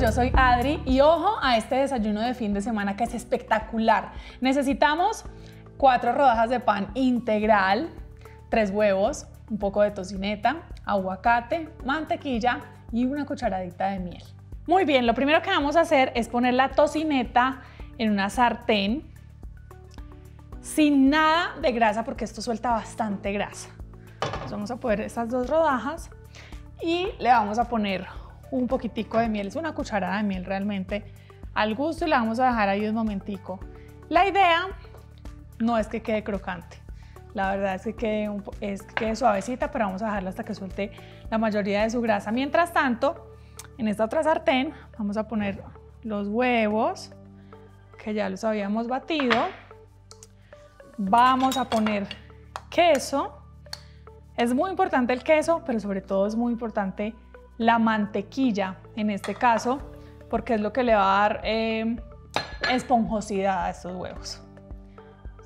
yo soy Adri y ojo a este desayuno de fin de semana que es espectacular. Necesitamos cuatro rodajas de pan integral, tres huevos, un poco de tocineta, aguacate, mantequilla y una cucharadita de miel. Muy bien, lo primero que vamos a hacer es poner la tocineta en una sartén sin nada de grasa porque esto suelta bastante grasa. Entonces vamos a poner estas dos rodajas y le vamos a poner un poquitico de miel, es una cucharada de miel realmente al gusto y la vamos a dejar ahí un momentico. La idea no es que quede crocante, la verdad es que quede, es que suavecita, pero vamos a dejarla hasta que suelte la mayoría de su grasa. Mientras tanto, en esta otra sartén vamos a poner los huevos que ya los habíamos batido. Vamos a poner queso. Es muy importante el queso, pero sobre todo es muy importante la mantequilla, en este caso, porque es lo que le va a dar eh, esponjosidad a estos huevos.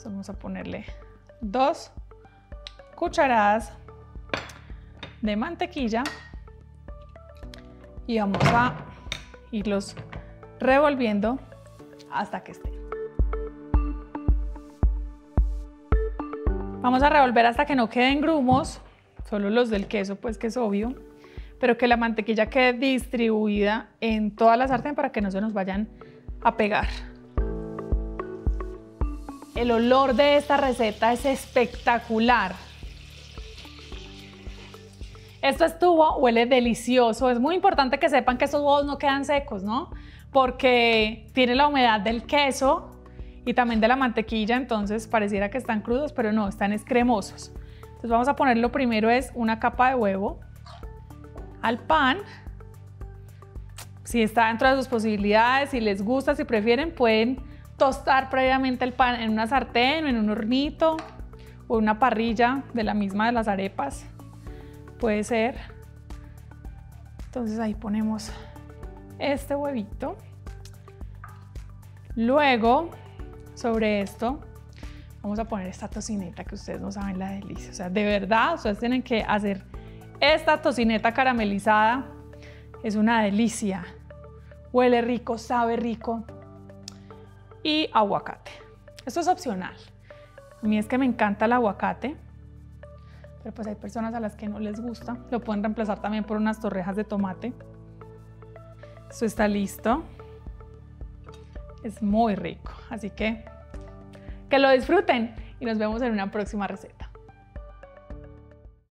vamos a ponerle dos cucharadas de mantequilla y vamos a irlos revolviendo hasta que estén. Vamos a revolver hasta que no queden grumos, solo los del queso, pues que es obvio pero que la mantequilla quede distribuida en toda la sartén para que no se nos vayan a pegar. El olor de esta receta es espectacular. Esto estuvo, huele delicioso. Es muy importante que sepan que estos huevos no quedan secos, ¿no? Porque tiene la humedad del queso y también de la mantequilla, entonces pareciera que están crudos, pero no, están cremosos. Entonces vamos a poner lo primero es una capa de huevo al pan. Si está dentro de sus posibilidades, si les gusta, si prefieren, pueden tostar previamente el pan en una sartén en un hornito o una parrilla de la misma de las arepas. Puede ser. Entonces ahí ponemos este huevito. Luego, sobre esto, vamos a poner esta tocineta que ustedes no saben la delicia. O sea, de verdad, ustedes tienen que hacer esta tocineta caramelizada es una delicia. Huele rico, sabe rico. Y aguacate. Esto es opcional. A mí es que me encanta el aguacate, pero pues hay personas a las que no les gusta. Lo pueden reemplazar también por unas torrejas de tomate. Esto está listo. Es muy rico, así que que lo disfruten y nos vemos en una próxima receta.